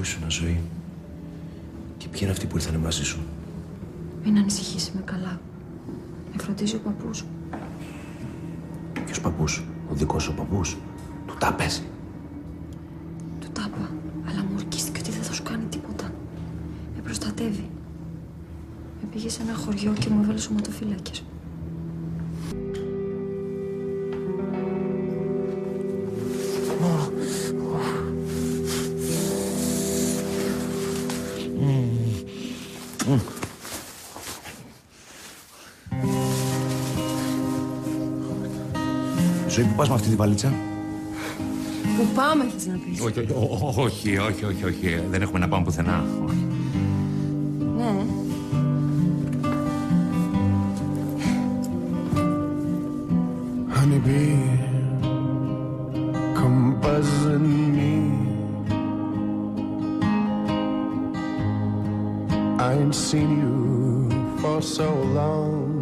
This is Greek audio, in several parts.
Πού ήσουν, ζωή. Και ποιοι είναι αυτοί που ήρθαν μαζί σου; Μην ανησυχείς, είμαι καλά. Με φροντίζει ο παππούς. Ποιος παππούς, ο δικός σου παππούς; Του τα πες. Του τα είπα, αλλά μου ορκίστηκε ότι δεν θα σου κάνει τίποτα. Με προστατεύει. Με πήγε σε ένα χωριό και μου έβαλε σωματοφύλακες. Με αυτή τη βαλίτσα. Πού πάμε, θες να πεις; Όχι, όχι, όχι, όχι, όχι, δεν έχουμε να πάμε πουθενά. Όχι. Ναι. Honeybee, come buzzing me. I ain't seen you for so long.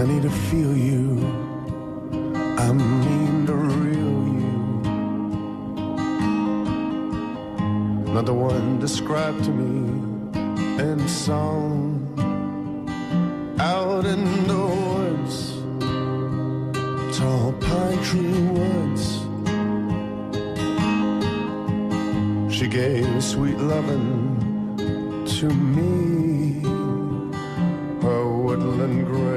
I need to feel you. I mean to real you. Not the one described to me in song out in the woods, tall pine tree woods. She gave sweet loving to me, her woodland grace,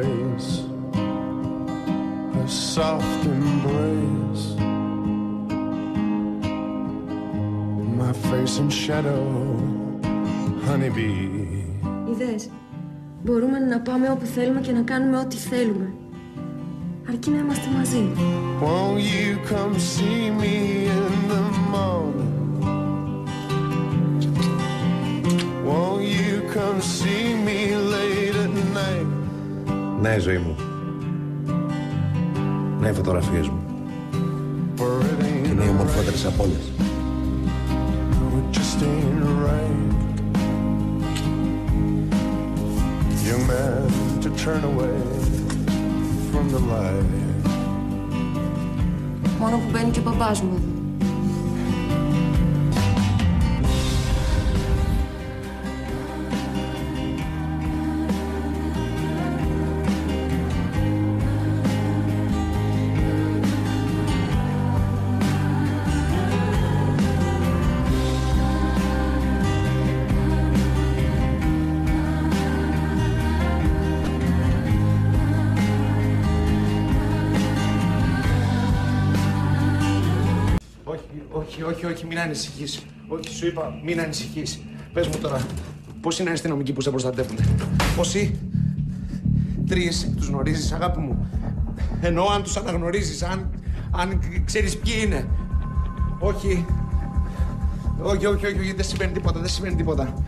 soft embrace, my face in shadow, honeybee. Είδες, μπορούμε να πάμε όπου θέλουμε και να κάνουμε ό,τι θέλουμε. Αρκεί να είμαστε μαζί. Won't you come see me in the morning? Won't you come see me late at night? Ναι, ζωή μου. Ναι, οι φωτογραφίες μου. For it ain't Είναι οι ομορφότερες από όλες. it just ain't right. Young man to turn away from the light. Μόνο που μπαίνει και ο μπαμπάς μου εδώ. Όχι, όχι, όχι, όχι, μην ανησυχείς. Όχι, σου είπα, μην ανησυχείς. Πες μου τώρα, πώς είναι οι αστυνομικοί που σε προστατεύουν; Πόσοι; Τρεις, τους γνωρίζεις, αγάπη μου. Εννοώ αν τους αναγνωρίζεις, αν, αν ξέρεις ποιοι είναι. Όχι. Όχι, όχι, όχι, όχι, δεν σημαίνει τίποτα, δεν σημαίνει τίποτα.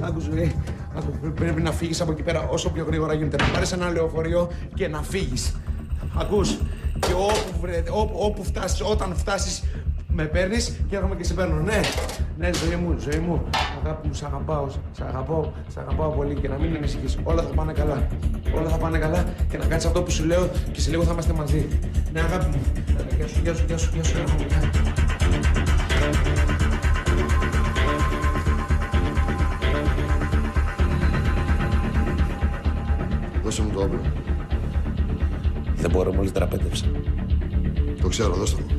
Άκου ζωή, άκου, πρέ- πρέπει να φύγεις από εκεί πέρα όσο πιο γρήγορα γίνεται. Να πάρεις ένα λεωφορείο και να φύγεις. Ακούς, και όπου, βρε, όπου, όπου φτάσεις, όταν φτάσεις, με παίρνεις και έρχομαι και σε παίρνω. Ναι, ναι, ζωή μου, ζωή μου. Αγάπη μου, σ' αγαπάω, σ' αγαπάω, σ' αγαπάω πολύ και να μην ανησυχείς. Όλα θα πάνε καλά. Όλα θα πάνε καλά και να κάνεις αυτό που σου λέω και σε λίγο θα είμαστε μαζί. Ναι, αγάπη μου. Γεια σου, γεια σου, γεια σου, γεια σου, γεια σου. γεια. Δώσε μου το όπλο. Δεν μπορώ, μόλις τραπέτευσα. Το ξέρω, δώστε μου.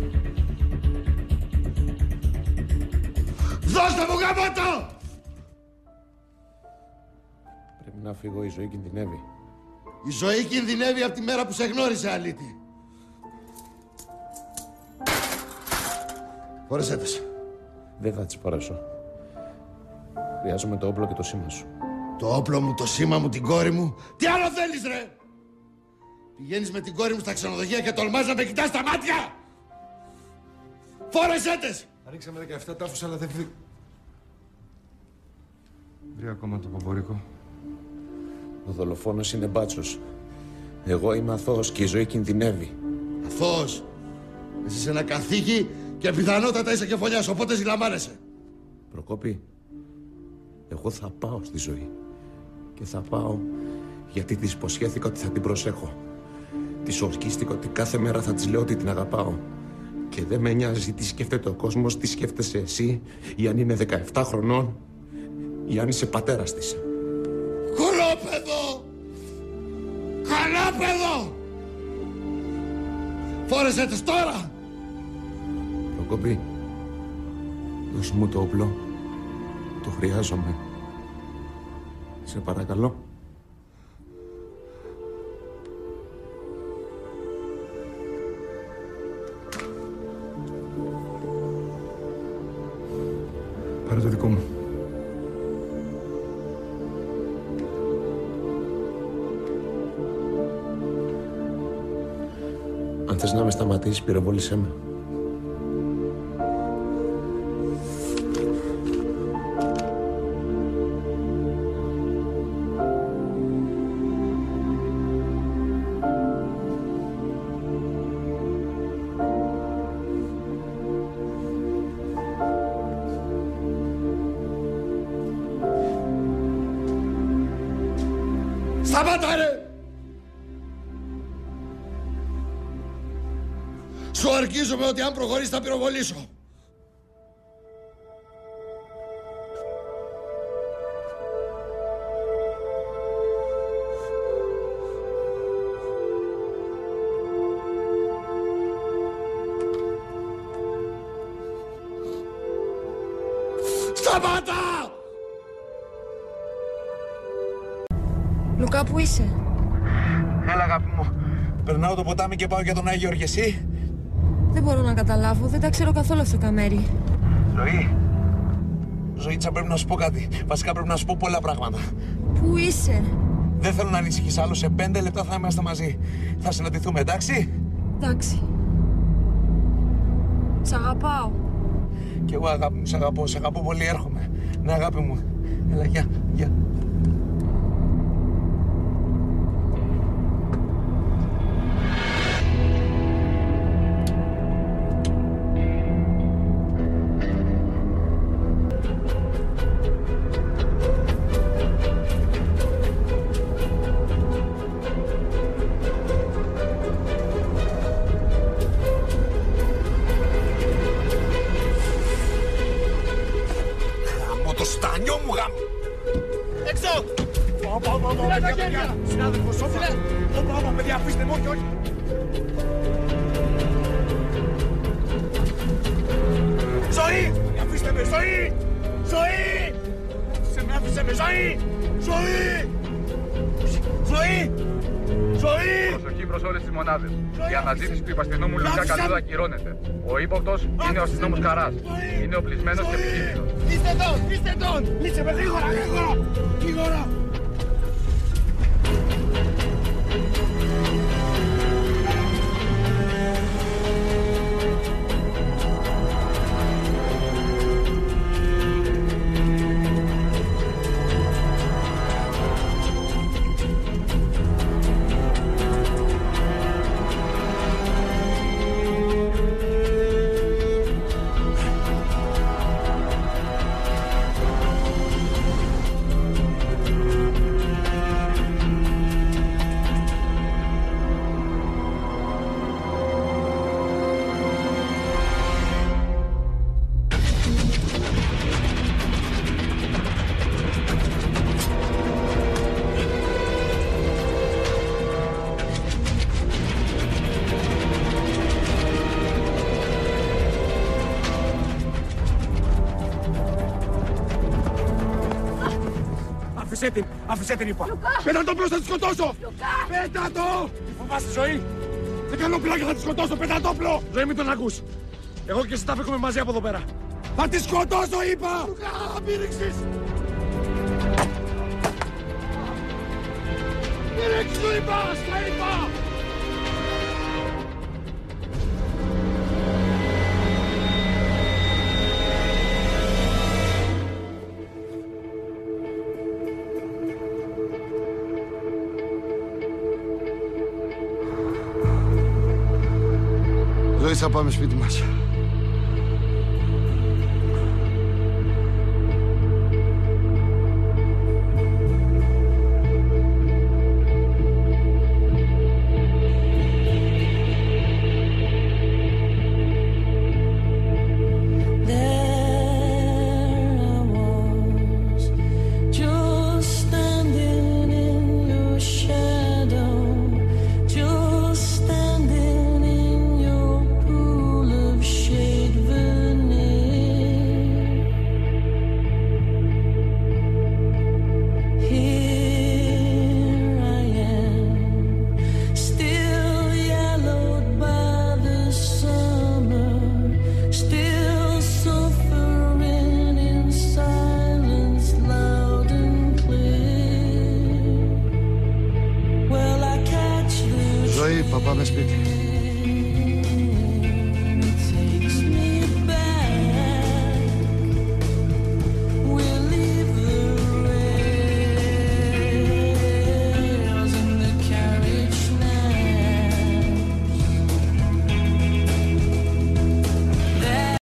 Δώστε μου γαμώτο! Πρέπει να φύγω, η ζωή κινδυνεύει. Η ζωή κινδυνεύει από τη μέρα που σε γνώρισε, αλήτη. Φόρεσέ τες. Δεν θα τις φορέσω. Χρειάζομαι το όπλο και το σήμα σου. Το όπλο μου, το σήμα μου, την κόρη μου. Τι άλλο θέλεις, ρε! Πηγαίνεις με την κόρη μου στα ξενοδοχεία και τολμάς να με κοιτάς στα μάτια! Φόρεσέ τες! Ανοίξαμε 17 τάφους, αλλά δεν φύγει. Βρει ακόμα το παπορικό. Ο δολοφόνος είναι μπάτσος. Εγώ είμαι αθώος και η ζωή κινδυνεύει. Αθώος. Εσύ σε ένα καθήκη και πιθανότατα είσαι κεφαλιάς, οπότε ζηλαμάρεσαι. Προκόπη, εγώ θα πάω στη ζωή. Και θα πάω γιατί της υποσχέθηκα ότι θα την προσέχω. Της ορκίστηκα ότι κάθε μέρα θα της λέω ότι την αγαπάω. Και δεν με νοιάζει τι σκέφτεται ο κόσμος, τι σκέφτεσαι εσύ, ή αν είναι 17 χρονών, ή αν είσαι πατέρας της. Κολόπεδο! Κολόπεδο! Φόρεσε τους τώρα! Προκοπή, δώσ' μου το όπλο. Το χρειάζομαι. Σε παρακαλώ. Πάρε το δικό μου. Αν θες να με σταματήσεις, πυροβόλησέ με. Σταμάτα ρε! Σου αρκίζομαι ότι αν προχωρήσεις θα πυροβολήσω. Σταμάτα! Λουκά, πού είσαι; Έλα, αγάπη μου. Περνάω το ποτάμι και πάω για τον Άγιο Όρκη. Εσύ, Δεν μπορώ να καταλάβω. Δεν τα ξέρω καθόλου αυτά τα μέρη. ζωή. Ζωήτσα, πρέπει να σου πω κάτι. Βασικά πρέπει να σου πω πολλά πράγματα. Πού είσαι; Δεν θέλω να ανησυχείς άλλο. Σε πέντε λεπτά θα είμαστε μαζί. Θα συναντηθούμε, εντάξει; Εντάξει. Σ' αγαπάω. Κι εγώ αγάπη μου, σε αγαπώ. Σε αγαπώ πολύ, έρχομαι. Ναι, αγάπη μου. Έλα, γεια, μου, γαμώ. Έξω! Πάω, πάω, πάω, πάω, παιδιά, παιδιά. Συνάδελφος, όπα. Όπα, όπα, παιδιά, αφήστε με, όχι, όχι. Ζωή! Αφήστε με, ζωή! Ζωή! Σε με, άφησε με, ζωή! Ζωή! Ζωή! Ζωή! Προσοχή προ όλες τις μονάδες. Η αναζήτηση του υπαστινόμου Λουκά Καλούδα ακυρώνεται. Ο ύποπτος είναι ο αστυνόμος Καρά. Είναι οπλισμένος και επικίνδυνο. Είστε τον! Είστε τον! Λύσε με γρήγορα, γρήγορα! Γρήγορα! Άφησέ την, άφησέ την είπα. Πέτα το πλούς, θα τη σκοτώσω. Πέτα το. Φοβάσαι ζωή. Δεν κάνω πλάκα, θα τη σκοτώσω. Πέτα το πλό. Ζωή μην τον ακούς. Εγώ και εσύ τα φύγουμε μαζί από εδώ πέρα. Θα τη σκοτώσω, είπα. Λουκά, μην ρίξεις. Μην ρίξεις, το είπα, στα είπα. Ζωή, θα πάμε σπίτι μας. aí, papai me explicar.